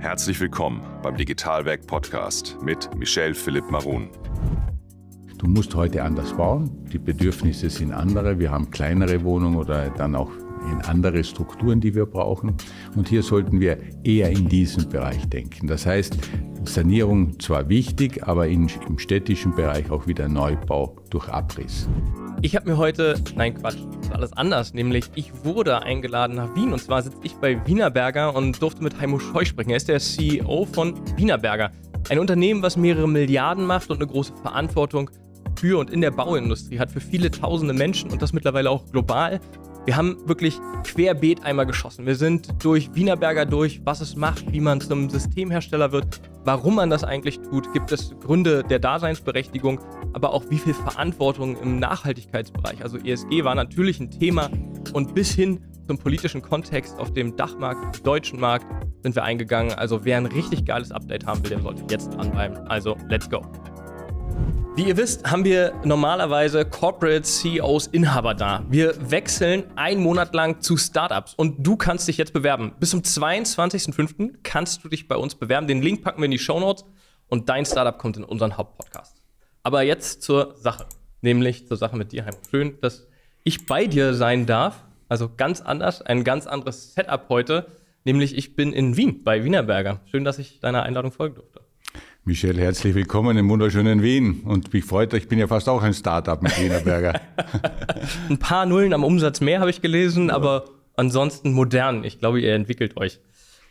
Herzlich willkommen beim Digitalwerk Podcast mit Michel Philipp Marun. Du musst heute anders bauen. Die Bedürfnisse sind andere. Wir haben kleinere Wohnungen oder dann auch in andere Strukturen, die wir brauchen. Und hier sollten wir eher in diesem Bereich denken. Das heißt, Sanierung zwar wichtig, aber in, im städtischen Bereich auch wieder Neubau durch Abriss. Ich habe mir heute, nein Quatsch, ist alles anders, nämlich ich wurde eingeladen nach Wien und zwar sitze ich bei Wienerberger und durfte mit Heimo Scheu sprechen. Er ist der CEO von Wienerberger. Ein Unternehmen, was mehrere Milliarden macht und eine große Verantwortung für und in der Bauindustrie hat für viele tausende Menschen und das mittlerweile auch global. Wir haben wirklich querbeet einmal geschossen. Wir sind durch Wienerberger durch, was es macht, wie man zum Systemhersteller wird, warum man das eigentlich tut, gibt es Gründe der Daseinsberechtigung, aber auch wie viel Verantwortung im Nachhaltigkeitsbereich. Also ESG war natürlich ein Thema und bis hin zum politischen Kontext auf dem Dachmarkt, deutschen Markt sind wir eingegangen. Also wer ein richtig geiles Update haben will, der sollte jetzt dranbleiben. Also let's go. Wie ihr wisst, haben wir normalerweise Corporate CEOs, Inhaber da. Wir wechseln einen Monat lang zu Startups und du kannst dich jetzt bewerben. Bis zum 22.05. kannst du dich bei uns bewerben. Den Link packen wir in die Show Notes und dein Startup kommt in unseren Hauptpodcast. Aber jetzt zur Sache, nämlich zur Sache mit dir, Heimo. Schön, dass ich bei dir sein darf. Also ganz anders, ein ganz anderes Setup heute. Nämlich ich bin in Wien bei Wienerberger. Schön, dass ich deiner Einladung folgen durfte. Michel, herzlich willkommen im wunderschönen Wien. Und mich freut, ich bin ja fast auch ein Startup mit Wienerberger. ein paar Nullen am Umsatz mehr habe ich gelesen, ja. aber ansonsten modern. Ich glaube, ihr entwickelt euch.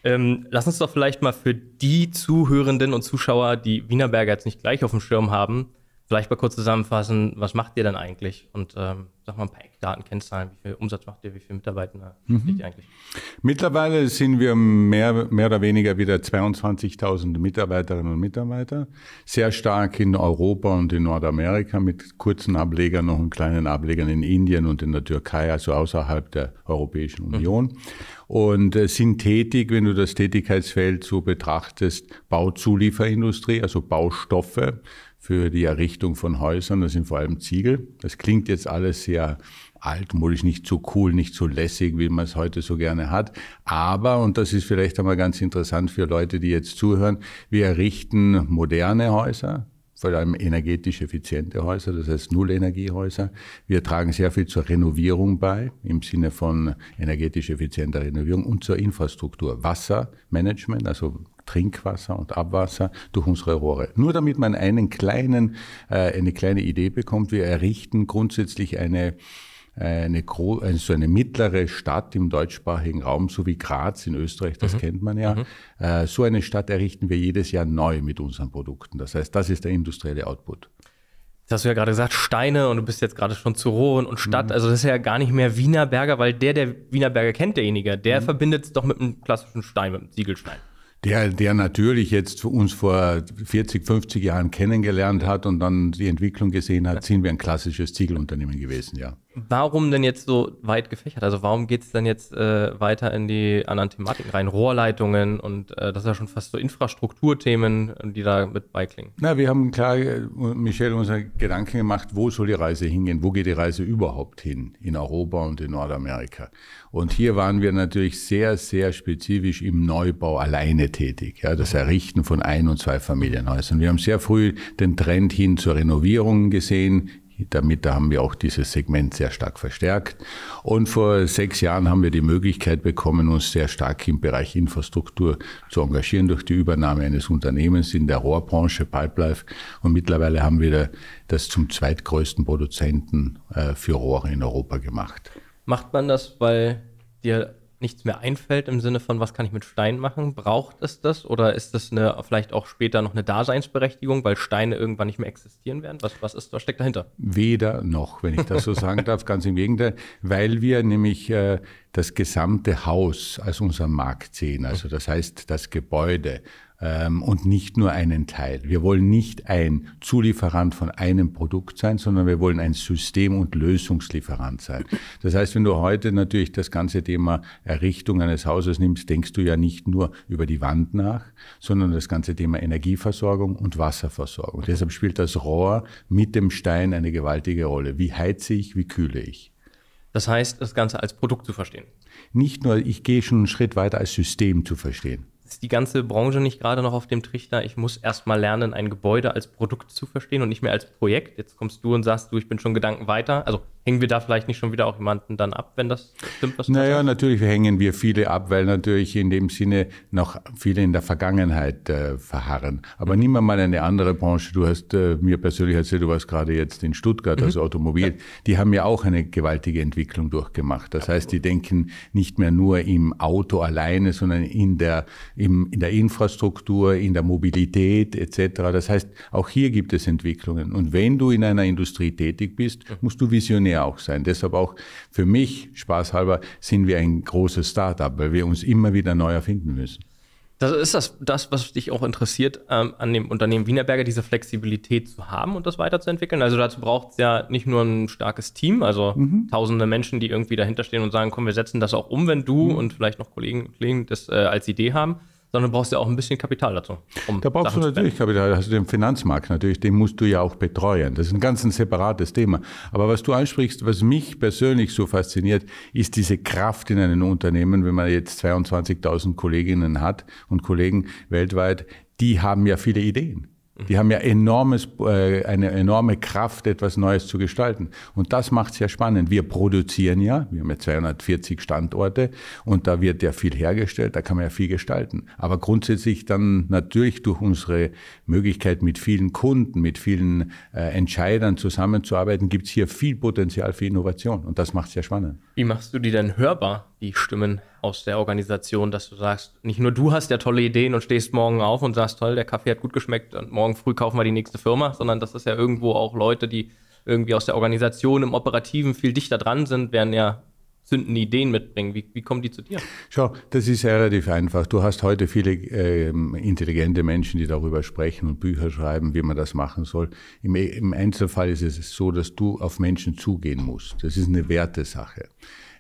Ähm, lass uns doch vielleicht mal für die Zuhörenden und Zuschauer, die Wienerberger jetzt nicht gleich auf dem Schirm haben, vielleicht mal kurz zusammenfassen, was macht ihr denn eigentlich? Und ähm, sag mal ein paar Eckdaten, Kennzahlen, wie viel Umsatz macht ihr, wie viele Mitarbeiter mhm. ihr eigentlich? Mittlerweile sind wir mehr, mehr oder weniger wieder 22.000 Mitarbeiterinnen und Mitarbeiter. Sehr stark in Europa und in Nordamerika mit kurzen Ablegern, noch einen kleinen Ablegern in Indien und in der Türkei, also außerhalb der Europäischen mhm. Union. Mhm. Und äh, sind tätig, wenn du das Tätigkeitsfeld so betrachtest, Bauzulieferindustrie, also Baustoffe, für die Errichtung von Häusern. Das sind vor allem Ziegel. Das klingt jetzt alles sehr altmodisch, nicht so cool, nicht so lässig, wie man es heute so gerne hat. Aber, und das ist vielleicht einmal ganz interessant für Leute, die jetzt zuhören, wir errichten moderne Häuser, vor allem energetisch effiziente Häuser, das heißt Nullenergiehäuser. Wir tragen sehr viel zur Renovierung bei, im Sinne von energetisch effizienter Renovierung und zur Infrastruktur. Wassermanagement, also Trinkwasser und Abwasser durch unsere Rohre. Nur damit man einen kleinen, äh, eine kleine Idee bekommt, wir errichten grundsätzlich eine eine, also eine mittlere Stadt im deutschsprachigen Raum, so wie Graz in Österreich, das mhm. kennt man ja. Mhm. Äh, so eine Stadt errichten wir jedes Jahr neu mit unseren Produkten. Das heißt, das ist der industrielle Output. Jetzt hast du ja gerade gesagt, Steine und du bist jetzt gerade schon zu Rohren und Stadt. Mhm. Also das ist ja gar nicht mehr Wienerberger, weil der, der Wienerberger kennt, derjenige, der mhm. verbindet es doch mit einem klassischen Stein, mit einem Ziegelstein der, der natürlich jetzt uns vor 40, 50 Jahren kennengelernt hat und dann die Entwicklung gesehen hat, sind wir ein klassisches Ziegelunternehmen gewesen, ja. Warum denn jetzt so weit gefächert? Also warum geht es dann jetzt äh, weiter in die anderen Thematiken rein? Rohrleitungen und äh, das ist ja schon fast so Infrastrukturthemen, die da mit beiklingen. Na, wir haben klar, äh, Michel, unsere Gedanken gemacht, wo soll die Reise hingehen? Wo geht die Reise überhaupt hin? In Europa und in Nordamerika. Und hier waren wir natürlich sehr, sehr spezifisch im Neubau alleine tätig. Ja, das Errichten von Ein- und Zweifamilienhäusern. Wir haben sehr früh den Trend hin zur Renovierung gesehen. Damit haben wir auch dieses Segment sehr stark verstärkt. Und vor sechs Jahren haben wir die Möglichkeit bekommen, uns sehr stark im Bereich Infrastruktur zu engagieren durch die Übernahme eines Unternehmens in der Rohrbranche Pipelife. Und mittlerweile haben wir das zum zweitgrößten Produzenten äh, für Rohre in Europa gemacht. Macht man das, weil dir nichts mehr einfällt im Sinne von, was kann ich mit Stein machen? Braucht es das? Oder ist das eine, vielleicht auch später noch eine Daseinsberechtigung, weil Steine irgendwann nicht mehr existieren werden? Was, was, ist, was steckt dahinter? Weder noch, wenn ich das so sagen darf, ganz im Gegenteil, weil wir nämlich äh, das gesamte Haus als unser Markt sehen, also das heißt das Gebäude und nicht nur einen Teil. Wir wollen nicht ein Zulieferant von einem Produkt sein, sondern wir wollen ein System- und Lösungslieferant sein. Das heißt, wenn du heute natürlich das ganze Thema Errichtung eines Hauses nimmst, denkst du ja nicht nur über die Wand nach, sondern das ganze Thema Energieversorgung und Wasserversorgung. Deshalb spielt das Rohr mit dem Stein eine gewaltige Rolle. Wie heize ich, wie kühle ich? Das heißt, das Ganze als Produkt zu verstehen. Nicht nur, ich gehe schon einen Schritt weiter als System zu verstehen. Ist die ganze Branche nicht gerade noch auf dem Trichter, ich muss erstmal lernen, ein Gebäude als Produkt zu verstehen und nicht mehr als Projekt. Jetzt kommst du und sagst du, ich bin schon Gedanken weiter. Also hängen wir da vielleicht nicht schon wieder auch jemanden dann ab, wenn das stimmt, was Naja, natürlich hängen wir viele ab, weil natürlich in dem Sinne noch viele in der Vergangenheit äh, verharren. Aber mhm. nimm mal eine andere Branche. Du hast äh, mir persönlich erzählt, du warst gerade jetzt in Stuttgart, also mhm. Automobil. Ja. Die haben ja auch eine gewaltige Entwicklung durchgemacht. Das heißt, die denken nicht mehr nur im Auto alleine, sondern in der im, in der Infrastruktur, in der Mobilität etc. Das heißt, auch hier gibt es Entwicklungen. Und wenn du in einer Industrie tätig bist, musst du visionär auch sein. Deshalb auch für mich, spaßhalber, sind wir ein großes Startup, weil wir uns immer wieder neu erfinden müssen. Das ist das, das was dich auch interessiert, ähm, an dem Unternehmen Wienerberger, diese Flexibilität zu haben und das weiterzuentwickeln. Also dazu braucht es ja nicht nur ein starkes Team, also mhm. tausende Menschen, die irgendwie dahinter stehen und sagen, komm, wir setzen das auch um, wenn du mhm. und vielleicht noch Kollegen, Kollegen das äh, als Idee haben, sondern brauchst ja auch ein bisschen Kapital dazu. Um da brauchst Sachen du natürlich Kapital, hast du den Finanzmarkt natürlich, den musst du ja auch betreuen. Das ist ein ganz ein separates Thema. Aber was du ansprichst, was mich persönlich so fasziniert, ist diese Kraft in einem Unternehmen, wenn man jetzt 22.000 Kolleginnen hat und Kollegen weltweit, die haben ja viele Ideen. Die haben ja enormes, äh, eine enorme Kraft, etwas Neues zu gestalten. Und das macht es ja spannend. Wir produzieren ja, wir haben ja 240 Standorte und da wird ja viel hergestellt, da kann man ja viel gestalten. Aber grundsätzlich dann natürlich durch unsere Möglichkeit mit vielen Kunden, mit vielen äh, Entscheidern zusammenzuarbeiten, gibt es hier viel Potenzial für Innovation und das macht es ja spannend. Wie machst du die denn hörbar, die Stimmen aus der Organisation, dass du sagst, nicht nur du hast ja tolle Ideen und stehst morgen auf und sagst, toll, der Kaffee hat gut geschmeckt und morgen früh kaufen wir die nächste Firma, sondern das ist ja irgendwo auch Leute, die irgendwie aus der Organisation im Operativen viel dichter dran sind, werden ja zündende Ideen mitbringen. Wie, wie kommen die zu dir? Schau, das ist relativ einfach. Du hast heute viele äh, intelligente Menschen, die darüber sprechen und Bücher schreiben, wie man das machen soll. Im, Im Einzelfall ist es so, dass du auf Menschen zugehen musst. Das ist eine Wertesache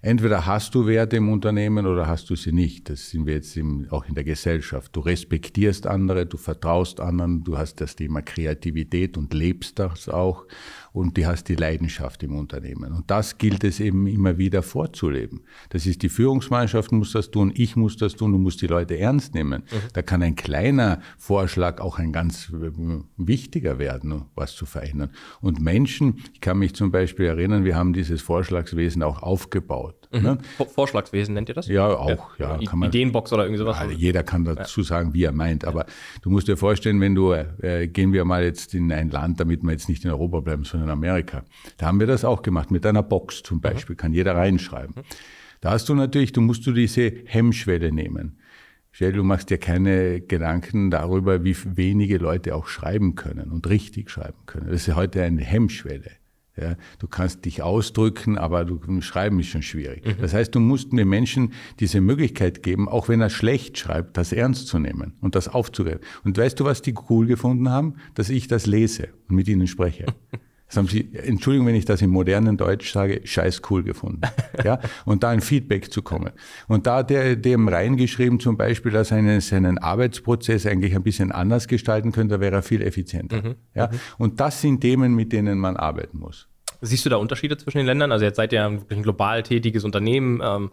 entweder hast du Werte im Unternehmen oder hast du sie nicht. Das sind wir jetzt im, auch in der Gesellschaft. Du respektierst andere, du vertraust anderen, du hast das Thema Kreativität und lebst das auch und du hast die Leidenschaft im Unternehmen. Und das gilt es eben immer wieder vorzuleben. Das ist die Führungsmannschaft muss das tun, ich muss das tun, du musst die Leute ernst nehmen. Mhm. Da kann ein kleiner Vorschlag auch ein ganz äh, wichtiger werden, was zu verändern. Und Menschen, ich kann mich zum Beispiel erinnern, wir haben dieses Vorschlagswesen auch aufgebaut. Mhm. Ne? Vorschlagswesen nennt ihr das? Ja, auch. Ja. ja man, Ideenbox oder irgendwie sowas? Also jeder kann dazu sagen, wie er meint. Aber du musst dir vorstellen, wenn du, äh, gehen wir mal jetzt in ein Land, damit wir jetzt nicht in Europa bleiben, sondern in Amerika. Da haben wir das auch gemacht, mit einer Box zum Beispiel, mhm. kann jeder reinschreiben. Mhm. Da hast du natürlich, du musst du diese Hemmschwelle nehmen. Stell, du machst dir keine Gedanken darüber, wie wenige Leute auch schreiben können und richtig schreiben können. Das ist heute eine Hemmschwelle. Ja, du kannst dich ausdrücken, aber du, schreiben ist schon schwierig. Mhm. Das heißt, du musst den Menschen diese Möglichkeit geben, auch wenn er schlecht schreibt, das ernst zu nehmen und das aufzugreifen. Und weißt du, was die cool gefunden haben? Dass ich das lese und mit ihnen spreche. Das haben sie, Entschuldigung, wenn ich das im modernen Deutsch sage, scheiß cool gefunden. Ja, und da ein Feedback zu kommen. Und da der, dem reingeschrieben zum Beispiel, dass er seinen Arbeitsprozess eigentlich ein bisschen anders gestalten könnte, wäre er viel effizienter. Mhm. Ja, mhm. und das sind Themen, mit denen man arbeiten muss. Siehst du da Unterschiede zwischen den Ländern? Also jetzt seid ihr ein global tätiges Unternehmen. Ähm,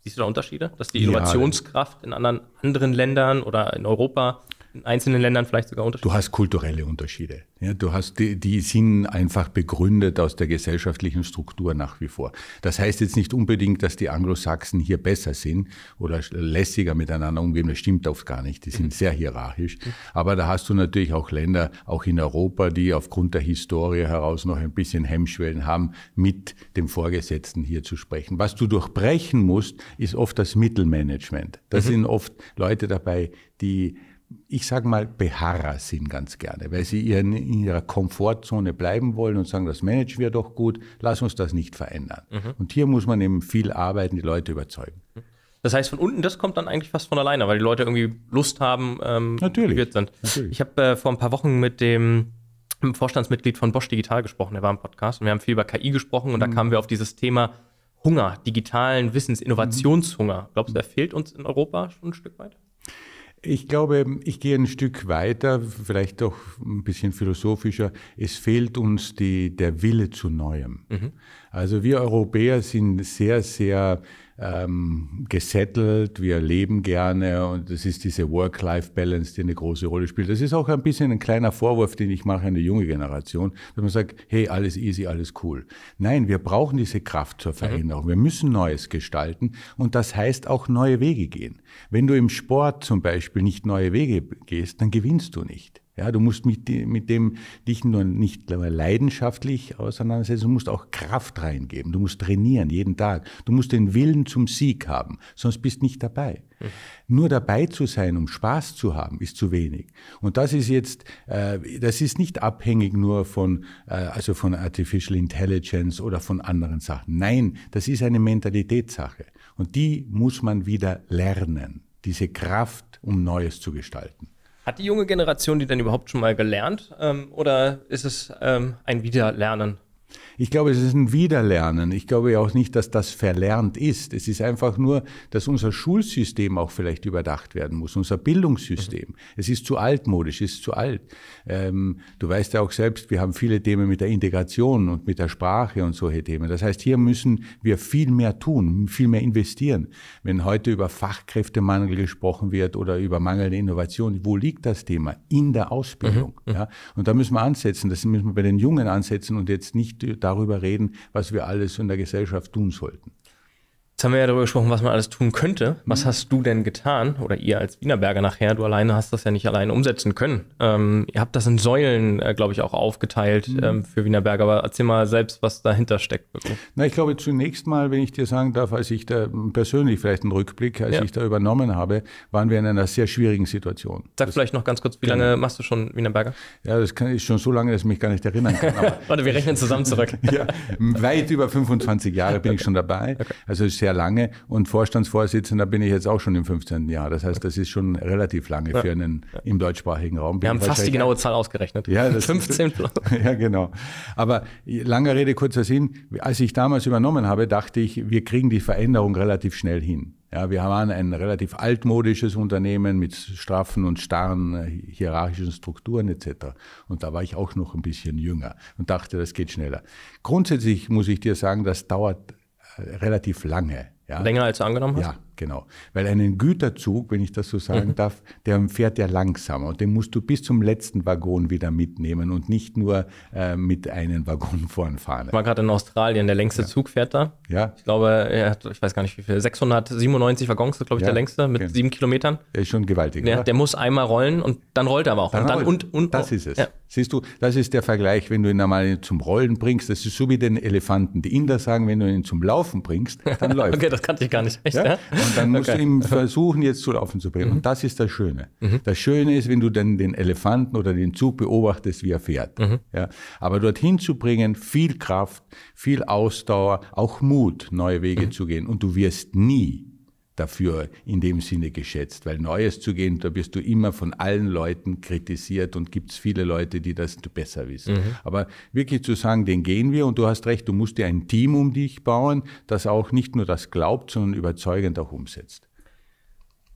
siehst du da Unterschiede? Dass die Innovationskraft ja. in anderen, anderen Ländern oder in Europa in einzelnen Ländern vielleicht sogar Unterschiede? Du hast kulturelle Unterschiede. Ja, du hast die, die sind einfach begründet aus der gesellschaftlichen Struktur nach wie vor. Das heißt jetzt nicht unbedingt, dass die Anglosachsen hier besser sind oder lässiger miteinander umgehen. Das stimmt oft gar nicht. Die sind mhm. sehr hierarchisch. Aber da hast du natürlich auch Länder, auch in Europa, die aufgrund der Historie heraus noch ein bisschen Hemmschwellen haben, mit dem Vorgesetzten hier zu sprechen. Was du durchbrechen musst, ist oft das Mittelmanagement. Da mhm. sind oft Leute dabei, die ich sage mal, Beharrer sind ganz gerne, weil sie in ihrer Komfortzone bleiben wollen und sagen, das managen wir doch gut, lass uns das nicht verändern. Mhm. Und hier muss man eben viel arbeiten, die Leute überzeugen. Das heißt, von unten, das kommt dann eigentlich fast von alleine, weil die Leute irgendwie Lust haben, ähm, Natürlich. sind. Natürlich. Ich habe äh, vor ein paar Wochen mit dem Vorstandsmitglied von Bosch Digital gesprochen, der war im Podcast und wir haben viel über KI gesprochen und mhm. da kamen wir auf dieses Thema Hunger, digitalen Wissens, Innovationshunger. Glaubst du, der fehlt uns in Europa schon ein Stück weit? Ich glaube, ich gehe ein Stück weiter, vielleicht doch ein bisschen philosophischer. Es fehlt uns die, der Wille zu Neuem. Mhm. Also wir Europäer sind sehr, sehr ähm, gesettelt, wir leben gerne und das ist diese Work-Life-Balance, die eine große Rolle spielt. Das ist auch ein bisschen ein kleiner Vorwurf, den ich mache an die junge Generation, dass man sagt, hey, alles easy, alles cool. Nein, wir brauchen diese Kraft zur Veränderung. Mhm. Wir müssen Neues gestalten und das heißt auch neue Wege gehen. Wenn du im Sport zum Beispiel nicht neue Wege gehst, dann gewinnst du nicht. Ja, du musst mit, mit dem dich nur nicht leidenschaftlich auseinandersetzen, du musst auch Kraft reingeben. Du musst trainieren jeden Tag. Du musst den Willen zum Sieg haben, sonst bist nicht dabei. Mhm. Nur dabei zu sein, um Spaß zu haben, ist zu wenig. Und das ist jetzt, äh, das ist nicht abhängig nur von, äh, also von Artificial Intelligence oder von anderen Sachen. Nein, das ist eine Mentalitätssache. Und die muss man wieder lernen. Diese Kraft, um Neues zu gestalten. Hat die junge Generation die denn überhaupt schon mal gelernt ähm, oder ist es ähm, ein Wiederlernen? Ich glaube, es ist ein Wiederlernen. Ich glaube auch nicht, dass das verlernt ist. Es ist einfach nur, dass unser Schulsystem auch vielleicht überdacht werden muss, unser Bildungssystem. Mhm. Es ist zu altmodisch, es ist zu alt. Ähm, du weißt ja auch selbst, wir haben viele Themen mit der Integration und mit der Sprache und solche Themen. Das heißt, hier müssen wir viel mehr tun, viel mehr investieren. Wenn heute über Fachkräftemangel gesprochen wird oder über mangelnde Innovation, wo liegt das Thema? In der Ausbildung. Mhm. Ja? Und da müssen wir ansetzen. Das müssen wir bei den Jungen ansetzen und jetzt nicht darüber reden, was wir alles in der Gesellschaft tun sollten. Haben wir ja darüber gesprochen, was man alles tun könnte. Was mhm. hast du denn getan? Oder ihr als Wienerberger nachher, du alleine hast das ja nicht alleine umsetzen können. Ähm, ihr habt das in Säulen, äh, glaube ich, auch aufgeteilt mhm. ähm, für Wienerberger. Aber erzähl mal selbst, was dahinter steckt. Wirklich. Na, ich glaube zunächst mal, wenn ich dir sagen darf, als ich da persönlich vielleicht einen Rückblick, als ja. ich da übernommen habe, waren wir in einer sehr schwierigen Situation. Sag das, vielleicht noch ganz kurz, wie lange genau. machst du schon Wienerberger? Ja, das kann, ist schon so lange, dass ich mich gar nicht erinnern kann. Warte, wir rechnen zusammen zurück. ja, weit über 25 Jahre bin okay. ich schon dabei. Okay. Also sehr lange. Und Vorstandsvorsitzender bin ich jetzt auch schon im 15. Jahr. Das heißt, das ist schon relativ lange für einen im deutschsprachigen Raum. Wir haben fast die genaue Zahl ausgerechnet. Ja, das 15 Ja, genau. Aber langer Rede, kurzer Sinn. Als ich damals übernommen habe, dachte ich, wir kriegen die Veränderung relativ schnell hin. Ja, wir waren ein relativ altmodisches Unternehmen mit straffen und starren äh, hierarchischen Strukturen etc. Und da war ich auch noch ein bisschen jünger und dachte, das geht schneller. Grundsätzlich muss ich dir sagen, das dauert relativ lange. Ja. Länger als du angenommen hast? Ja, genau. Weil einen Güterzug, wenn ich das so sagen mhm. darf, der fährt ja langsamer und den musst du bis zum letzten Waggon wieder mitnehmen und nicht nur äh, mit einem Waggon vorn fahren. Ich war gerade in Australien, der längste ja. Zug fährt da. Ja. Ich glaube, er hat, ich weiß gar nicht wie viel, 697 Waggons ist, glaube ich, ja, der längste mit okay. sieben Kilometern. Der ist schon gewaltig. Der, der, muss einmal rollen und dann rollt er aber auch. Dann und dann, und, und, das ist es. Ja. Siehst du, das ist der Vergleich, wenn du ihn einmal zum Rollen bringst. Das ist so wie den Elefanten. Die Inder sagen, wenn du ihn zum Laufen bringst, dann läuft Okay, das kannte ich gar nicht. Echt, ja? Und dann musst okay. du ihm versuchen, jetzt zu laufen zu bringen. Mhm. Und das ist das Schöne. Mhm. Das Schöne ist, wenn du dann den Elefanten oder den Zug beobachtest, wie er fährt. Mhm. Ja? Aber dorthin zu bringen, viel Kraft, viel Ausdauer, auch Mut, neue Wege mhm. zu gehen. Und du wirst nie dafür in dem Sinne geschätzt, weil Neues zu gehen, da wirst du immer von allen Leuten kritisiert und gibt es viele Leute, die das besser wissen. Mhm. Aber wirklich zu sagen, den gehen wir und du hast recht, du musst dir ein Team um dich bauen, das auch nicht nur das glaubt, sondern überzeugend auch umsetzt.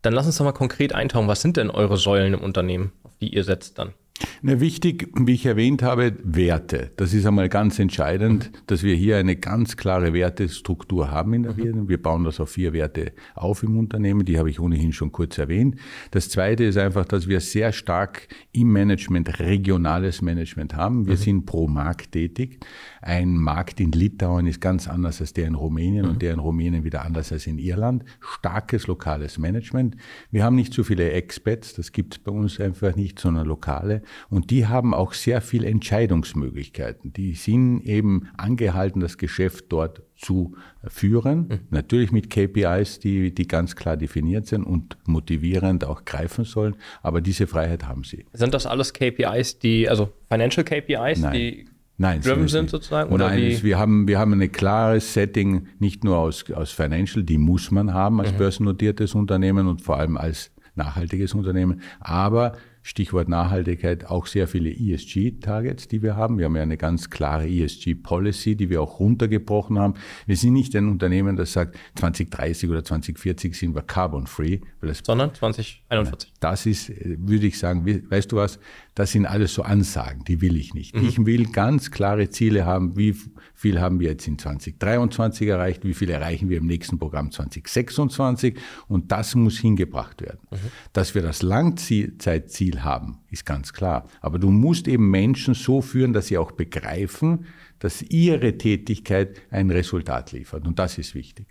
Dann lass uns doch mal konkret eintauchen. Was sind denn eure Säulen im Unternehmen, auf die ihr setzt dann? Na, wichtig, wie ich erwähnt habe, Werte. Das ist einmal ganz entscheidend, dass wir hier eine ganz klare Wertestruktur haben in der mhm. Wirtschaft. Wir bauen das auf vier Werte auf im Unternehmen, die habe ich ohnehin schon kurz erwähnt. Das zweite ist einfach, dass wir sehr stark im Management regionales Management haben. Wir mhm. sind pro Markt tätig. Ein Markt in Litauen ist ganz anders als der in Rumänien mhm. und der in Rumänien wieder anders als in Irland. Starkes lokales Management. Wir haben nicht so viele Expats, das gibt es bei uns einfach nicht, sondern lokale. Und die haben auch sehr viel Entscheidungsmöglichkeiten. Die sind eben angehalten, das Geschäft dort zu führen. Mhm. Natürlich mit KPIs, die, die ganz klar definiert sind und motivierend auch greifen sollen. Aber diese Freiheit haben sie. Sind das alles KPIs, die, also Financial KPIs, Nein. die Nein, driven sind sozusagen? Oder Nein, wir haben, wir haben ein klares Setting, nicht nur aus, aus Financial, die muss man haben als mhm. börsennotiertes Unternehmen und vor allem als nachhaltiges Unternehmen, aber Stichwort Nachhaltigkeit, auch sehr viele ESG-Targets, die wir haben. Wir haben ja eine ganz klare ESG-Policy, die wir auch runtergebrochen haben. Wir sind nicht ein Unternehmen, das sagt, 2030 oder 2040 sind wir carbon-free. Sondern 2041. Das ist, würde ich sagen, weißt du was, das sind alles so Ansagen, die will ich nicht. Mhm. Ich will ganz klare Ziele haben, wie viel haben wir jetzt in 2023 erreicht, wie viel erreichen wir im nächsten Programm 2026 und das muss hingebracht werden. Mhm. Dass wir das Langzeitziel haben, ist ganz klar. Aber du musst eben Menschen so führen, dass sie auch begreifen, dass ihre Tätigkeit ein Resultat liefert. Und das ist wichtig.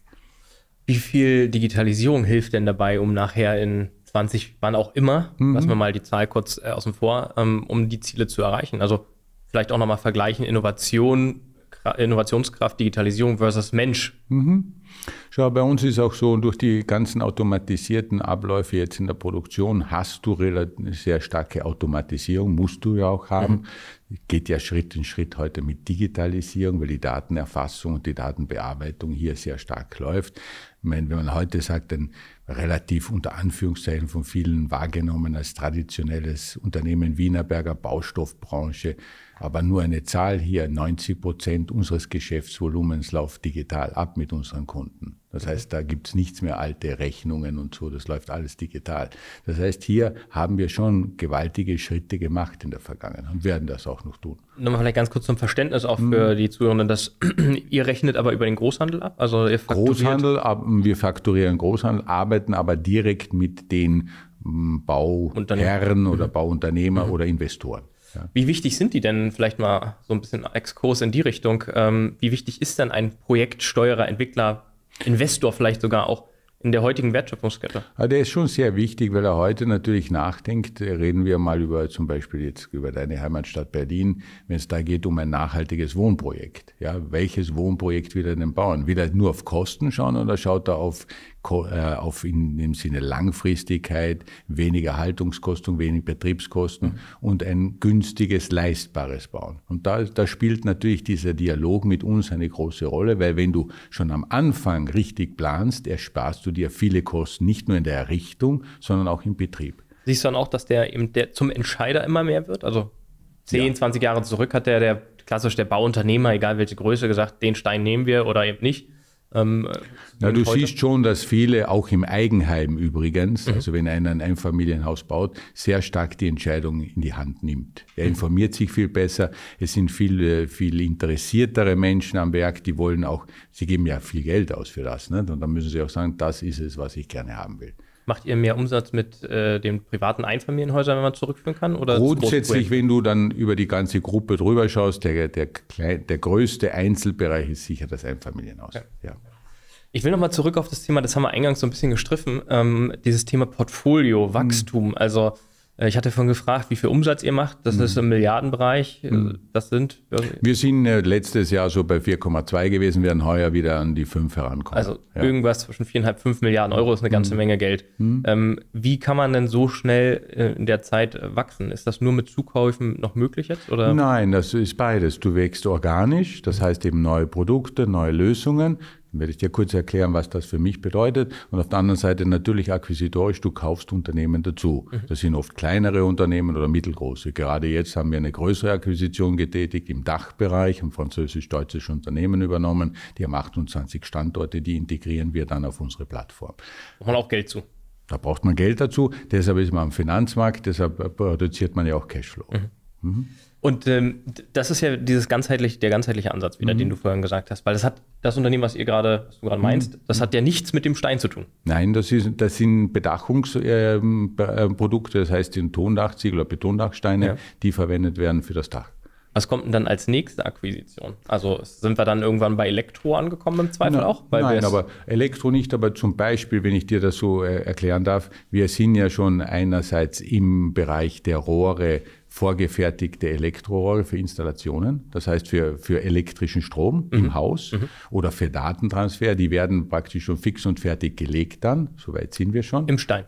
Wie viel Digitalisierung hilft denn dabei, um nachher in 20, wann auch immer, mhm. lassen wir mal die Zahl kurz äh, außen vor, ähm, um die Ziele zu erreichen? Also vielleicht auch nochmal vergleichen, Innovation, Innovationskraft, Digitalisierung versus Mensch. Mhm. Schau, bei uns ist auch so, durch die ganzen automatisierten Abläufe jetzt in der Produktion hast du sehr starke Automatisierung, musst du ja auch haben. Mhm. Geht ja Schritt in Schritt heute mit Digitalisierung, weil die Datenerfassung und die Datenbearbeitung hier sehr stark läuft. Ich meine, wenn man heute sagt, ein relativ unter Anführungszeichen von vielen wahrgenommen als traditionelles Unternehmen Wienerberger Baustoffbranche, aber nur eine Zahl hier, 90 Prozent unseres Geschäftsvolumens läuft digital ab mit unseren Kunden. Das heißt, da gibt's nichts mehr alte Rechnungen und so, das läuft alles digital. Das heißt, hier haben wir schon gewaltige Schritte gemacht in der Vergangenheit und werden das auch noch tun. Nochmal vielleicht ganz kurz zum Verständnis auch für hm. die Zuhörenden, dass ihr rechnet aber über den Großhandel ab? Also ihr Großhandel, wir fakturieren Großhandel, arbeiten aber direkt mit den hm, Bauherren oder mhm. Bauunternehmer mhm. oder Investoren. Ja. Wie wichtig sind die denn? Vielleicht mal so ein bisschen Exkurs in die Richtung. Ähm, wie wichtig ist denn ein Projektsteuerer, Entwickler, Investor vielleicht sogar auch in der heutigen Wertschöpfungskette? Ja, der ist schon sehr wichtig, weil er heute natürlich nachdenkt. Reden wir mal über zum Beispiel jetzt über deine Heimatstadt Berlin, wenn es da geht um ein nachhaltiges Wohnprojekt. Ja, welches Wohnprojekt will er denn bauen? Will er nur auf Kosten schauen oder schaut er auf äh, auf in dem Sinne Langfristigkeit, weniger Haltungskosten, wenig Betriebskosten mhm. und ein günstiges, leistbares Bauen. Und da, da spielt natürlich dieser Dialog mit uns eine große Rolle, weil wenn du schon am Anfang richtig planst, ersparst du dir viele Kosten, nicht nur in der Errichtung, sondern auch im Betrieb. Siehst du dann auch, dass der eben der zum Entscheider immer mehr wird? Also 10, ja. 20 Jahre zurück hat der, der klassisch der Bauunternehmer, egal welche Größe, gesagt, den Stein nehmen wir oder eben nicht. Ähm, ja, du heute? siehst schon, dass viele, auch im Eigenheim übrigens, mhm. also wenn einer ein Einfamilienhaus baut, sehr stark die Entscheidung in die Hand nimmt. Er mhm. informiert sich viel besser. Es sind viel, viel interessiertere Menschen am Werk, die wollen auch, sie geben ja viel Geld aus für das. Nicht? Und dann müssen sie auch sagen, das ist es, was ich gerne haben will. Macht ihr mehr Umsatz mit äh, den privaten Einfamilienhäusern, wenn man zurückführen kann? Oder Grundsätzlich, wenn du dann über die ganze Gruppe drüber schaust, der, der, der größte Einzelbereich ist sicher das Einfamilienhaus. Ja. ja. Ich will nochmal zurück auf das Thema, das haben wir eingangs so ein bisschen gestriffen, ähm, dieses Thema Portfolio, Wachstum. Mhm. Also ich hatte vorhin gefragt, wie viel Umsatz ihr macht. Das mhm. ist im Milliardenbereich. Äh, mhm. Das sind. Wir sind äh, letztes Jahr so bei 4,2 gewesen, werden heuer wieder an die 5 herankommen. Also ja. irgendwas zwischen 4,5, 5 Milliarden Euro ist eine ganze mhm. Menge Geld. Mhm. Ähm, wie kann man denn so schnell in der Zeit wachsen? Ist das nur mit Zukäufen noch möglich jetzt? Oder? Nein, das ist beides. Du wächst organisch, das heißt eben neue Produkte, neue Lösungen. Dann werde ich dir kurz erklären, was das für mich bedeutet. Und auf der anderen Seite natürlich akquisitorisch, du kaufst Unternehmen dazu. Mhm. Das sind oft kleinere Unternehmen oder mittelgroße. Gerade jetzt haben wir eine größere Akquisition getätigt im Dachbereich, ein französisch-deutsches Unternehmen übernommen. Die haben 28 Standorte, die integrieren wir dann auf unsere Plattform. Braucht man auch Geld zu? Da braucht man Geld dazu. Deshalb ist man am Finanzmarkt, deshalb produziert man ja auch Cashflow. Mhm. Mhm. Und ähm, das ist ja dieses ganzheitliche, der ganzheitliche Ansatz wieder, mhm. den du vorhin gesagt hast, weil das hat das Unternehmen, was ihr gerade, was du gerade meinst, mhm. das hat ja nichts mit dem Stein zu tun. Nein, das, ist, das sind Bedachungsprodukte, das heißt die Tondachziegel oder Betondachsteine, ja. die verwendet werden für das Dach. Was kommt denn dann als nächste Akquisition? Also sind wir dann irgendwann bei Elektro angekommen im Zweifel Na, auch? nein, aber Elektro nicht, aber zum Beispiel, wenn ich dir das so äh, erklären darf, wir sind ja schon einerseits im Bereich der Rohre vorgefertigte Elektrorohre für Installationen, das heißt für, für elektrischen Strom mhm. im Haus mhm. oder für Datentransfer. Die werden praktisch schon fix und fertig gelegt dann, soweit sind wir schon. Im Stein.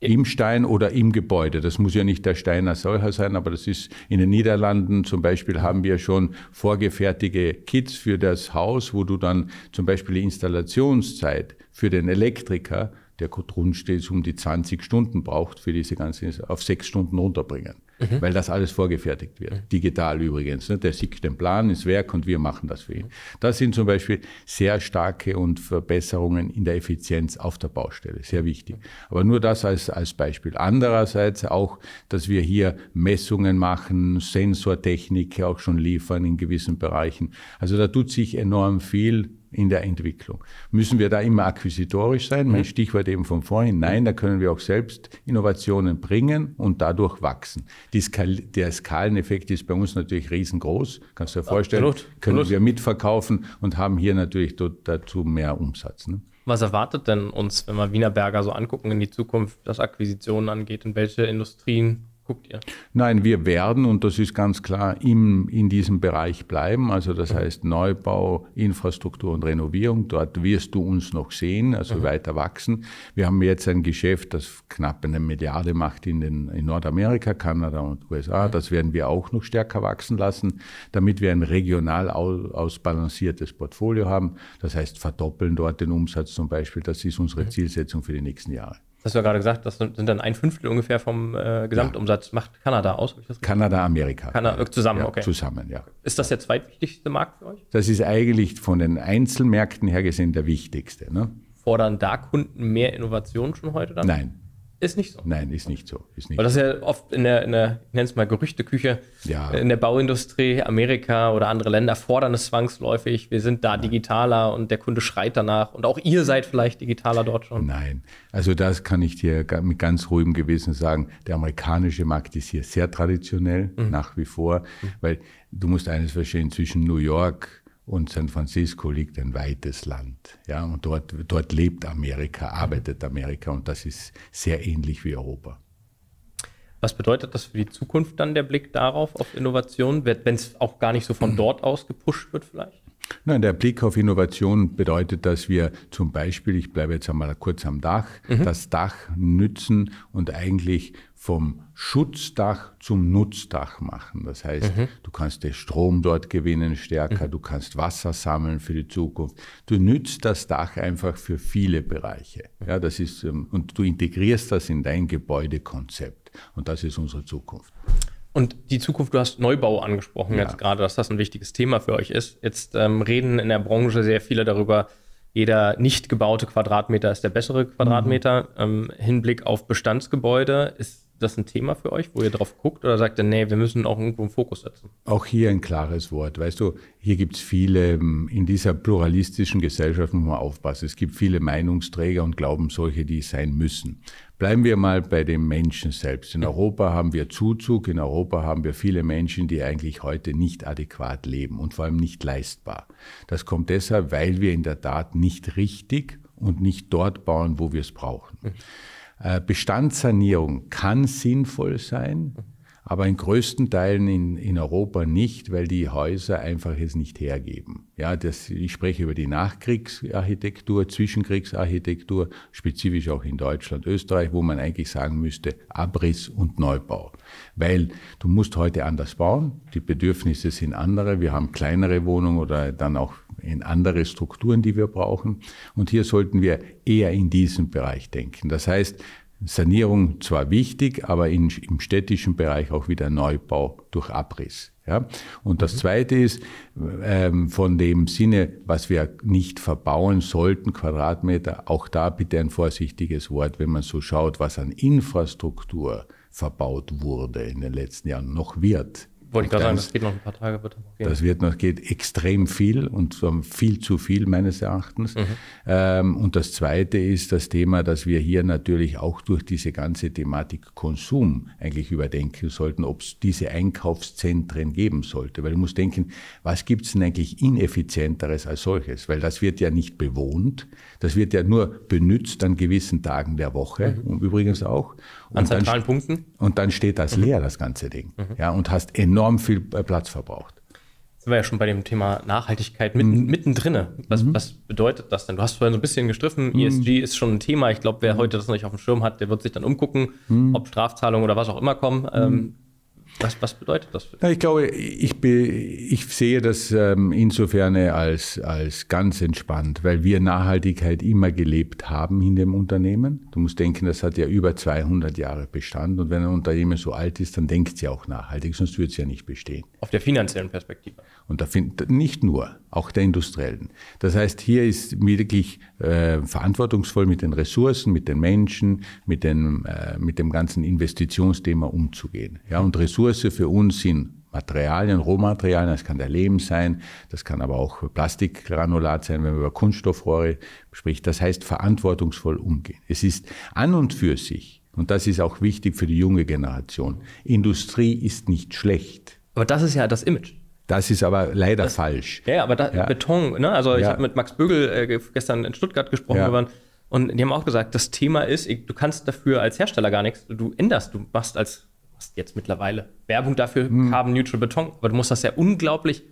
Im Stein oder im Gebäude. Das muss ja nicht der Stein als solcher sein, aber das ist in den Niederlanden zum Beispiel haben wir schon vorgefertigte Kits für das Haus, wo du dann zum Beispiel die Installationszeit für den Elektriker der Grundstets um die 20 Stunden braucht für diese ganze, auf sechs Stunden runterbringen. Mhm. Weil das alles vorgefertigt wird. Mhm. Digital übrigens. Ne? Der schickt den Plan ins Werk und wir machen das für ihn. Das sind zum Beispiel sehr starke und Verbesserungen in der Effizienz auf der Baustelle. Sehr wichtig. Aber nur das als, als Beispiel. Andererseits auch, dass wir hier Messungen machen, Sensortechnik auch schon liefern in gewissen Bereichen. Also da tut sich enorm viel in der Entwicklung. Müssen wir da immer akquisitorisch sein? Mein mhm. Stichwort eben von vorhin. Nein, da können wir auch selbst Innovationen bringen und dadurch wachsen. Skal der Skaleneffekt ist bei uns natürlich riesengroß. Kannst du dir vorstellen, Absolut. können Absolut. wir mitverkaufen und haben hier natürlich dazu mehr Umsatz. Ne? Was erwartet denn uns, wenn wir Wienerberger so angucken in die Zukunft, was Akquisitionen angeht? In welche Industrien guckt ihr? Nein, wir werden, und das ist ganz klar, im, in diesem Bereich bleiben. Also das mhm. heißt Neubau, Infrastruktur und Renovierung. Dort wirst du uns noch sehen, also mhm. weiter wachsen. Wir haben jetzt ein Geschäft, das knapp eine Milliarde macht in, den, in Nordamerika, Kanada und USA. Mhm. Das werden wir auch noch stärker wachsen lassen, damit wir ein regional ausbalanciertes Portfolio haben. Das heißt, verdoppeln dort den Umsatz zum Beispiel. Das ist unsere mhm. Zielsetzung für die nächsten Jahre. Das hast du ja gerade gesagt, das sind dann ein Fünftel ungefähr vom äh, Gesamtumsatz. Ja. Macht Kanada aus? Kanada, Amerika. Kanada, zusammen, ja, okay. Zusammen, ja. Ist das der zweitwichtigste Markt für euch? Das ist eigentlich von den Einzelmärkten her gesehen der wichtigste. Ne? Fordern da Kunden mehr Innovation schon heute dann? Nein, ist nicht so. Nein, ist nicht so. Ist nicht Weil das ist ja oft in der, in der ich nenne es mal Gerüchteküche, ja. in der Bauindustrie, Amerika oder andere Länder fordern es zwangsläufig. Wir sind da digitaler und der Kunde schreit danach. Und auch ihr seid vielleicht digitaler dort schon. Nein, also das kann ich dir mit ganz ruhigem Gewissen sagen. Der amerikanische Markt ist hier sehr traditionell, mhm. nach wie vor. Mhm. Weil du musst eines verstehen, zwischen New York, und San Francisco liegt ein weites Land. Ja, und dort, dort lebt Amerika, arbeitet Amerika und das ist sehr ähnlich wie Europa. Was bedeutet das für die Zukunft dann der Blick darauf, auf Innovation, wenn es auch gar nicht so von dort aus gepusht wird vielleicht? Nein, der Blick auf Innovation bedeutet, dass wir zum Beispiel, ich bleibe jetzt einmal kurz am Dach, mhm. das Dach nützen und eigentlich vom Schutzdach zum Nutzdach machen. Das heißt, mhm. du kannst den Strom dort gewinnen stärker, mhm. du kannst Wasser sammeln für die Zukunft. Du nützt das Dach einfach für viele Bereiche. Ja, das ist, ähm, und du integrierst das in dein Gebäudekonzept. Und das ist unsere Zukunft. Und die Zukunft, du hast Neubau angesprochen ja. jetzt gerade, dass das ein wichtiges Thema für euch ist. Jetzt ähm, reden in der Branche sehr viele darüber, jeder nicht gebaute Quadratmeter ist der bessere Quadratmeter. Mhm. Ähm, Hinblick auf Bestandsgebäude ist das ein Thema für euch, wo ihr drauf guckt oder sagt ihr, nee, wir müssen auch irgendwo einen Fokus setzen? Auch hier ein klares Wort. Weißt du, hier gibt es viele, ähm, in dieser pluralistischen Gesellschaft muss man aufpassen. Es gibt viele Meinungsträger und glauben solche, die sein müssen. Bleiben wir mal bei dem Menschen selbst. In Europa haben wir Zuzug, in Europa haben wir viele Menschen, die eigentlich heute nicht adäquat leben und vor allem nicht leistbar. Das kommt deshalb, weil wir in der Tat nicht richtig und nicht dort bauen, wo wir es brauchen. Äh, Bestandssanierung kann sinnvoll sein, aber in größten Teilen in, in Europa nicht, weil die Häuser einfach es nicht hergeben. Ja, das, ich spreche über die Nachkriegsarchitektur, Zwischenkriegsarchitektur, spezifisch auch in Deutschland, Österreich, wo man eigentlich sagen müsste Abriss und Neubau. Weil du musst heute anders bauen, die Bedürfnisse sind andere, wir haben kleinere Wohnungen oder dann auch in andere Strukturen, die wir brauchen. Und hier sollten wir eher in diesem Bereich denken. Das heißt, Sanierung zwar wichtig, aber in, im städtischen Bereich auch wieder Neubau durch Abriss. Ja? Und das mhm. Zweite ist, ähm, von dem Sinne, was wir nicht verbauen sollten, Quadratmeter, auch da bitte ein vorsichtiges Wort, wenn man so schaut, was an Infrastruktur verbaut wurde in den letzten Jahren, noch wird. Wollte ich gerade sagen, das geht noch ein paar Tage. Wird noch gehen. Das wird noch, geht extrem viel und viel zu viel meines Erachtens. Mhm. Ähm, und das Zweite ist das Thema, dass wir hier natürlich auch durch diese ganze Thematik Konsum eigentlich überdenken sollten, ob es diese Einkaufszentren geben sollte. Weil du musst denken, was gibt es denn eigentlich ineffizienteres als solches? Weil das wird ja nicht bewohnt, das wird ja nur benutzt an gewissen Tagen der Woche, mhm. übrigens auch. An zentralen dann, Punkten? Und dann steht das mhm. leer, das ganze Ding. Mhm. Ja, und hast enorm viel äh, Platz verbraucht. Jetzt sind wir ja schon bei dem Thema Nachhaltigkeit mitten, mhm. mittendrin. Was, mhm. was bedeutet das denn? Du hast vorhin so ein bisschen gestriffen, mhm. ESG ist schon ein Thema. Ich glaube, wer mhm. heute das noch nicht auf dem Schirm hat, der wird sich dann umgucken, ob Strafzahlungen oder was auch immer kommen. Ähm, Was, was bedeutet das für dich? Ich glaube, ich, be, ich sehe das ähm, insofern als, als ganz entspannt, weil wir Nachhaltigkeit immer gelebt haben in dem Unternehmen. Du musst denken, das hat ja über 200 Jahre Bestand und wenn ein Unternehmen so alt ist, dann denkt es ja auch nachhaltig, sonst würde es ja nicht bestehen. Auf der finanziellen Perspektive. Und da find, nicht nur, auch der industriellen. Das heißt, hier ist wirklich äh, verantwortungsvoll mit den Ressourcen, mit den Menschen, mit, den, äh, mit dem ganzen Investitionsthema umzugehen. Ja, und Ressourcen für uns sind Materialien, Rohmaterialien, das kann der Lehm sein, das kann aber auch Plastikgranulat sein, wenn man über Kunststoffrohre spricht. Das heißt, verantwortungsvoll umgehen. Es ist an und für sich, und das ist auch wichtig für die junge Generation, Industrie ist nicht schlecht. Aber das ist ja das Image. Das ist aber leider das, falsch. Ja, aber da, ja. Beton, ne? also ich ja. habe mit Max Bögel äh, gestern in Stuttgart gesprochen, ja. und die haben auch gesagt, das Thema ist, du kannst dafür als Hersteller gar nichts, du änderst, du machst als machst jetzt mittlerweile Werbung dafür, hm. Carbon Neutral Beton, aber du musst das ja unglaublich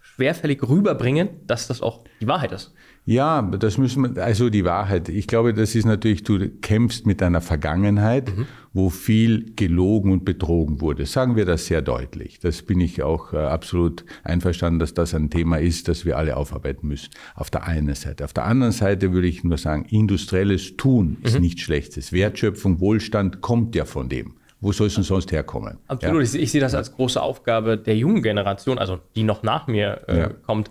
schwerfällig rüberbringen, dass das auch die Wahrheit ist. Ja, das müssen wir, also die Wahrheit. Ich glaube, das ist natürlich, du kämpfst mit deiner Vergangenheit, mhm. wo viel gelogen und betrogen wurde. Sagen wir das sehr deutlich. Das bin ich auch äh, absolut einverstanden, dass das ein Thema ist, das wir alle aufarbeiten müssen. Auf der einen Seite. Auf der anderen Seite würde ich nur sagen, industrielles Tun ist mhm. nichts Schlechtes. Wertschöpfung, Wohlstand kommt ja von dem. Wo soll es denn sonst herkommen? Absolut. Ja? Ich, ich, sehe das als große Aufgabe der jungen Generation, also die noch nach mir äh, ja. kommt,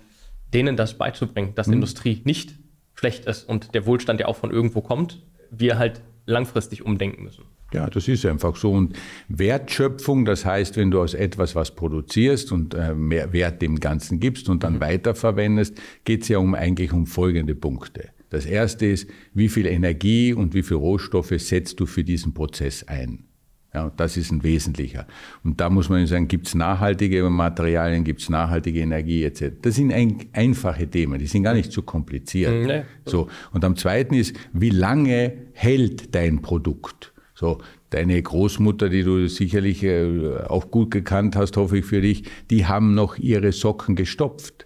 denen das beizubringen, dass mhm. Industrie nicht schlecht ist und der Wohlstand ja auch von irgendwo kommt, wir halt langfristig umdenken müssen. Ja, das ist einfach so. Und Wertschöpfung, das heißt, wenn du aus etwas was produzierst und äh, mehr Wert dem Ganzen gibst und dann mhm. weiterverwendest, geht es ja um eigentlich um folgende Punkte. Das erste ist, wie viel Energie und wie viel Rohstoffe setzt du für diesen Prozess ein? Ja, das ist ein wesentlicher. Und da muss man sagen, gibt es nachhaltige Materialien, gibt es nachhaltige Energie etc. Das sind ein, einfache Themen, die sind gar nicht zu kompliziert. Mhm, nee. So. Und am zweiten ist, wie lange hält dein Produkt? So, deine Großmutter, die du sicherlich äh, auch gut gekannt hast, hoffe ich für dich, die haben noch ihre Socken gestopft.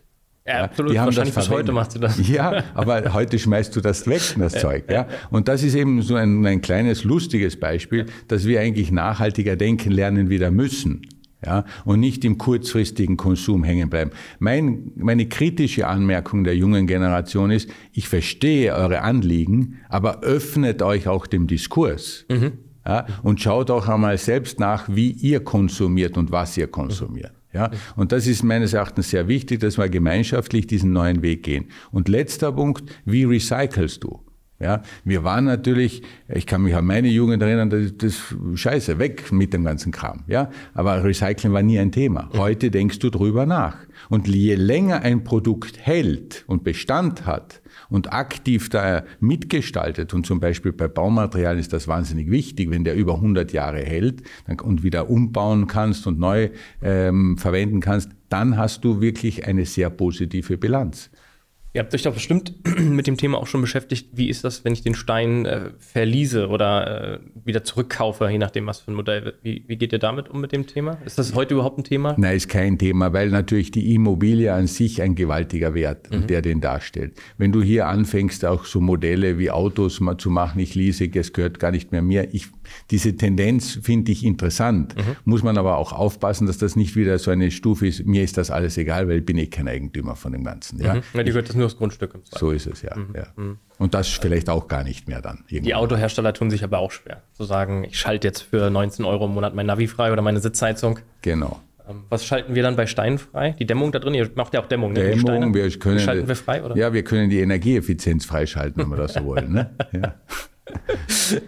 Ja, absolut. Die haben Wahrscheinlich das bis heute machst du das. Ja, aber heute schmeißt du das weg, das Zeug. Ja. Und das ist eben so ein, ein kleines, lustiges Beispiel, dass wir eigentlich nachhaltiger denken lernen wieder müssen. Ja, und nicht im kurzfristigen Konsum hängen bleiben. Mein, meine kritische Anmerkung der jungen Generation ist, ich verstehe eure Anliegen, aber öffnet euch auch dem Diskurs. Mhm. Ja, und schaut auch einmal selbst nach, wie ihr konsumiert und was ihr konsumiert. Ja, und das ist meines Erachtens sehr wichtig, dass wir gemeinschaftlich diesen neuen Weg gehen. Und letzter Punkt, wie recycelst du? Ja, wir waren natürlich, ich kann mich an meine Jugend erinnern, das, das Scheiße, weg mit dem ganzen Kram. Ja, aber Recycling war nie ein Thema. Heute denkst du drüber nach. Und je länger ein Produkt hält und Bestand hat, und aktiv da mitgestaltet. Und zum Beispiel bei Baumaterialien ist das wahnsinnig wichtig, wenn der über 100 Jahre hält und wieder umbauen kannst und neu ähm, verwenden kannst, dann hast du wirklich eine sehr positive Bilanz. Ihr habt euch doch bestimmt mit dem Thema auch schon beschäftigt. Wie ist das, wenn ich den Stein äh, verliese oder äh, wieder zurückkaufe, je nachdem, was für ein Modell? Wie, wie, geht ihr damit um mit dem Thema? Ist das heute überhaupt ein Thema? Nein, ist kein Thema, weil natürlich die Immobilie an sich ein gewaltiger Wert, mhm. der den darstellt. Wenn du hier anfängst, auch so Modelle wie Autos mal zu machen, ich lease, es gehört gar nicht mehr mir. Ich, diese Tendenz finde ich interessant. Mhm. Muss man aber auch aufpassen, dass das nicht wieder so eine Stufe ist, mir ist das alles egal, weil ich bin eh kein Eigentümer von dem Ganzen. Ja, mhm. ja die gehört das nur das Grundstück. Im so ist es, ja. Mhm. ja. Mhm. Und das vielleicht auch gar nicht mehr dann. Irgendwann. Die Autohersteller tun sich aber auch schwer, zu sagen, ich schalte jetzt für 19 Euro im Monat mein Navi frei oder meine Sitzheizung. Genau. Ähm, was schalten wir dann bei Steinen frei? Die Dämmung da drin? Ihr macht ja auch Dämmung, ne? Dämmung, wir können, schalten wir frei, oder? Ja, wir können die Energieeffizienz freischalten, wenn wir das so wollen. Ne? Ja.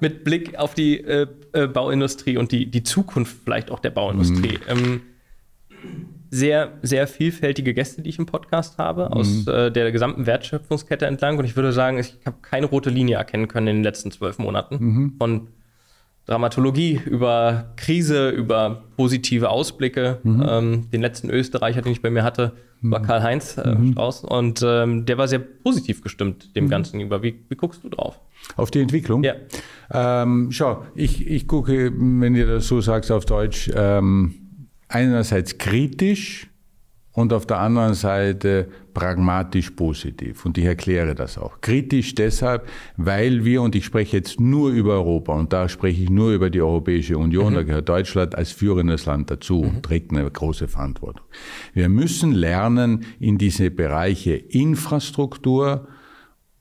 Mit Blick auf die äh, äh, Bauindustrie und die, die Zukunft vielleicht auch der Bauindustrie. Mhm. Ähm, sehr, sehr vielfältige Gäste, die ich im Podcast habe, aus mhm. äh, der gesamten Wertschöpfungskette entlang. Und ich würde sagen, ich habe keine rote Linie erkennen können in den letzten zwölf Monaten. Mhm. Von Dramatologie über Krise, über positive Ausblicke. Mhm. Ähm, den letzten Österreicher, den ich bei mir hatte, war mhm. Karl-Heinz äh, mhm. Strauß. Und ähm, der war sehr positiv gestimmt dem mhm. Ganzen über. Wie, wie guckst du drauf? Auf die Entwicklung? Ja. Ähm, schau, ich, ich gucke, wenn ihr das so sagst auf Deutsch, ähm, einerseits kritisch, und auf der anderen Seite pragmatisch positiv. Und ich erkläre das auch. Kritisch deshalb, weil wir, und ich spreche jetzt nur über Europa, und da spreche ich nur über die Europäische Union, mhm. da gehört Deutschland als führendes Land dazu mhm. und trägt eine große Verantwortung. Wir müssen lernen, in diese Bereiche Infrastruktur,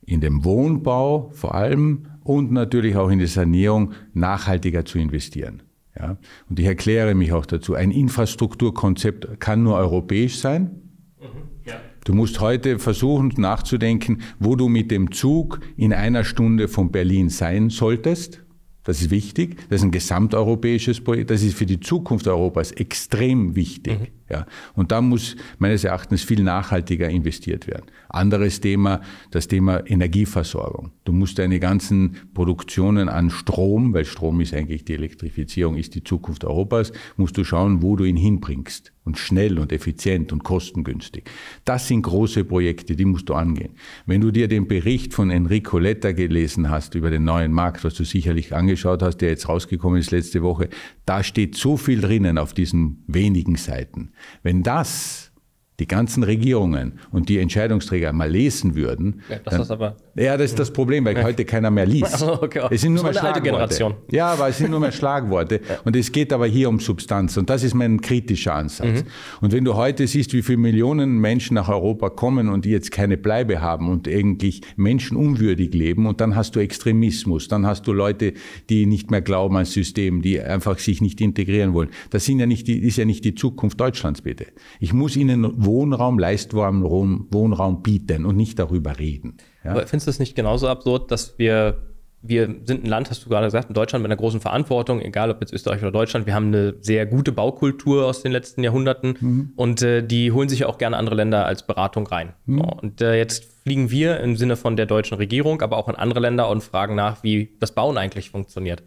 in dem Wohnbau vor allem und natürlich auch in die Sanierung nachhaltiger zu investieren. Ja? Und ich erkläre mich auch dazu. Ein Infrastrukturkonzept kann nur europäisch sein. Mhm, ja. Du musst heute versuchen nachzudenken, wo du mit dem Zug in einer Stunde von Berlin sein solltest. Das ist wichtig. Das ist ein gesamteuropäisches Projekt. Das ist für die Zukunft Europas extrem wichtig. Mhm. Ja. Und da muss meines Erachtens viel nachhaltiger investiert werden. Anderes Thema, das Thema Energieversorgung. Du musst deine ganzen Produktionen an Strom, weil Strom ist eigentlich die Elektrifizierung, ist die Zukunft Europas, musst du schauen, wo du ihn hinbringst. Und schnell und effizient und kostengünstig. Das sind große Projekte, die musst du angehen. Wenn du dir den Bericht von Enrico Letta gelesen hast über den neuen Markt, was du sicherlich angeschaut hast, der jetzt rausgekommen ist letzte Woche, da steht so viel drinnen auf diesen wenigen Seiten. Wenn das die ganzen Regierungen und die Entscheidungsträger mal lesen würden. Ja, das dann, ist aber. Ja, das ist das Problem, weil heute keiner mehr liest. Also, okay. Es sind nur mehr Schlagworte. Ja, aber es sind nur mehr Schlagworte. Und es geht aber hier um Substanz. Und das ist mein kritischer Ansatz. Mhm. Und wenn du heute siehst, wie viele Millionen Menschen nach Europa kommen und die jetzt keine Bleibe haben und eigentlich menschenunwürdig leben, und dann hast du Extremismus, dann hast du Leute, die nicht mehr glauben ans System, die einfach sich nicht integrieren wollen. Das sind ja nicht die, ist ja nicht die Zukunft Deutschlands, bitte. Ich muss ihnen Wohnraum, Leistwarmen Wohnraum bieten und nicht darüber reden. Ja? Aber findest du es nicht genauso absurd, dass wir, wir sind ein Land, hast du gerade gesagt, in Deutschland mit einer großen Verantwortung, egal ob jetzt Österreich oder Deutschland, wir haben eine sehr gute Baukultur aus den letzten Jahrhunderten mhm. und äh, die holen sich ja auch gerne andere Länder als Beratung rein. Mhm. So, und äh, jetzt fliegen wir im Sinne von der deutschen Regierung, aber auch in andere Länder und fragen nach, wie das Bauen eigentlich funktioniert.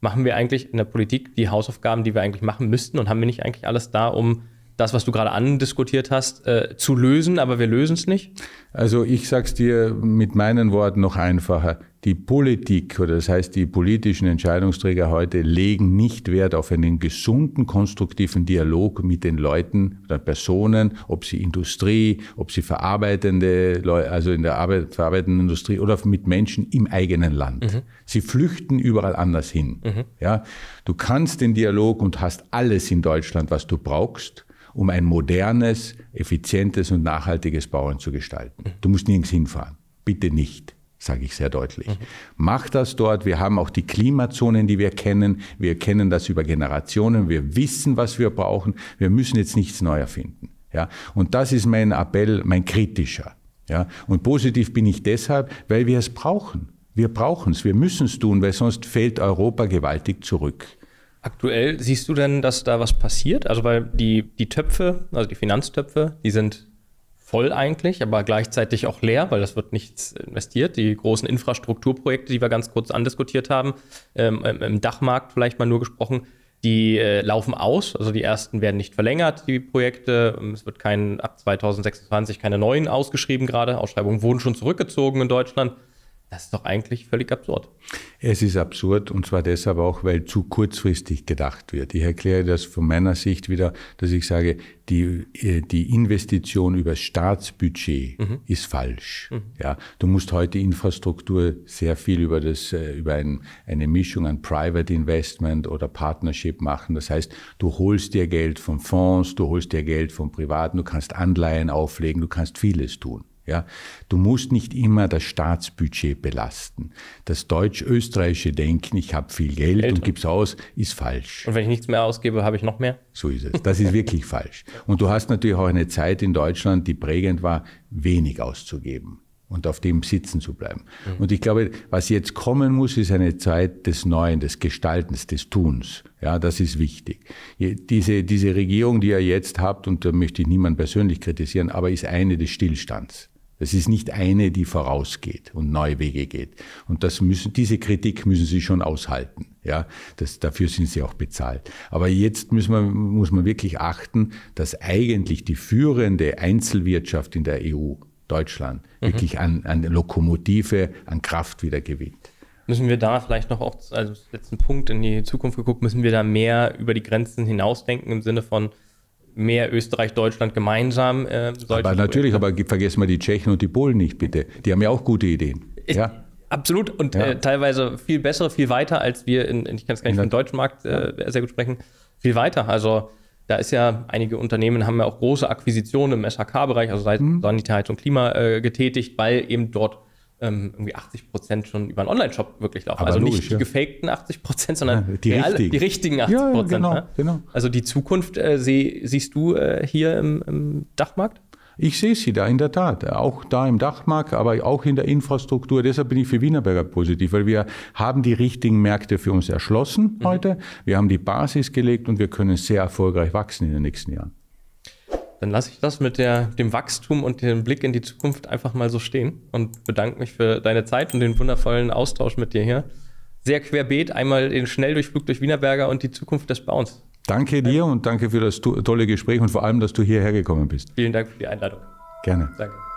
Machen wir eigentlich in der Politik die Hausaufgaben, die wir eigentlich machen müssten und haben wir nicht eigentlich alles da, um das, was du gerade andiskutiert hast, äh, zu lösen, aber wir lösen es nicht? Also ich sage es dir mit meinen Worten noch einfacher. Die Politik oder das heißt die politischen Entscheidungsträger heute legen nicht Wert auf einen gesunden, konstruktiven Dialog mit den Leuten oder Personen, ob sie Industrie, ob sie verarbeitende, Leute, also in der Arbeit, verarbeitenden Industrie oder mit Menschen im eigenen Land. Mhm. Sie flüchten überall anders hin. Mhm. Ja, du kannst den Dialog und hast alles in Deutschland, was du brauchst um ein modernes, effizientes und nachhaltiges Bauen zu gestalten. Du musst nirgends hinfahren. Bitte nicht sage ich sehr deutlich. Mhm. Mach das dort. Wir haben auch die Klimazonen, die wir kennen. Wir kennen das über Generationen. Wir wissen, was wir brauchen. Wir müssen jetzt nichts neu erfinden. Ja, und das ist mein Appell, mein kritischer. Ja, und positiv bin ich deshalb, weil wir es brauchen. Wir brauchen es. Wir müssen es tun, weil sonst fällt Europa gewaltig zurück. Aktuell siehst du denn, dass da was passiert? Also weil die, die Töpfe, also die Finanztöpfe, die sind voll eigentlich, aber gleichzeitig auch leer, weil das wird nichts investiert. Die großen Infrastrukturprojekte, die wir ganz kurz andiskutiert haben, ähm, im Dachmarkt vielleicht mal nur gesprochen, die äh, laufen aus. Also die ersten werden nicht verlängert, die Projekte. Es wird kein, ab 2026 keine neuen ausgeschrieben gerade. Ausschreibungen wurden schon zurückgezogen in Deutschland. Das ist doch eigentlich völlig absurd. Es ist absurd und zwar deshalb auch, weil zu kurzfristig gedacht wird. Ich erkläre das von meiner Sicht wieder, dass ich sage, die, äh, die Investition über Staatsbudget mhm. ist falsch. Mhm. Ja, du musst heute Infrastruktur sehr viel über, das, äh, über ein, eine Mischung an Private Investment oder Partnership machen. Das heißt, du holst dir Geld von Fonds, du holst dir Geld von Privaten, du kannst Anleihen auflegen, du kannst vieles tun. Ja, du musst nicht immer das Staatsbudget belasten. Das deutsch-österreichische Denken, ich habe viel Geld Eltern. und gib's aus, ist falsch. Und wenn ich nichts mehr ausgebe, habe ich noch mehr? So ist es. Das ist wirklich falsch. Und du hast natürlich auch eine Zeit in Deutschland, die prägend war, wenig auszugeben und auf dem sitzen zu bleiben. Mhm. Und ich glaube, was jetzt kommen muss, ist eine Zeit des Neuen, des Gestaltens, des Tuns. Ja, das ist wichtig. Diese, diese Regierung, die ihr jetzt habt, und da möchte ich niemanden persönlich kritisieren, aber ist eine des Stillstands. Das ist nicht eine, die vorausgeht und neue Wege geht. Und das müssen, diese Kritik müssen Sie schon aushalten. Ja, das, dafür sind Sie auch bezahlt. Aber jetzt müssen wir, muss man wirklich achten, dass eigentlich die führende Einzelwirtschaft in der EU, Deutschland, mhm. wirklich an, an Lokomotive, an Kraft wieder gewinnt. Müssen wir da vielleicht noch auch als letzten Punkt in die Zukunft geguckt, müssen wir da mehr über die Grenzen hinausdenken im Sinne von, mehr Österreich, Deutschland gemeinsam. Äh, aber natürlich, aber vergessen wir die Tschechen und die Polen nicht, bitte. Die haben ja auch gute Ideen. Ja. Absolut und ja. äh, teilweise viel besser, viel weiter, als wir in, ich kann es gar nicht den deutschen Markt äh, sehr gut sprechen, viel weiter. Also da ist ja, einige Unternehmen haben ja auch große Akquisitionen im SHK-Bereich, also sei mhm. Sanität und Klima äh, getätigt, weil eben dort ähm, irgendwie 80 Prozent schon über einen Online-Shop wirklich laufen. Aber also logisch, nicht die ja. gefakten 80 Prozent, sondern ja, die, real, richtigen. die, richtigen 80 Prozent. Ja, genau, ne? genau. Also die Zukunft äh, sie, siehst du äh, hier im, im Dachmarkt? Ich sehe sie da in der Tat, auch da im Dachmarkt, aber auch in der Infrastruktur. Deshalb bin ich für Wienerberger positiv, weil wir haben die richtigen Märkte für uns erschlossen mhm. heute. Wir haben die Basis gelegt und wir können sehr erfolgreich wachsen in den nächsten Jahren. Dann lasse ich das mit der, dem Wachstum und dem Blick in die Zukunft einfach mal so stehen und bedanke mich für deine Zeit und den wundervollen Austausch mit dir hier. Sehr querbeet, einmal den Schnelldurchflug durch Wienerberger und die Zukunft des Bauens. Danke dir und danke für das tolle Gespräch und vor allem, dass du hierher gekommen bist. Vielen Dank für die Einladung. Gerne. Danke.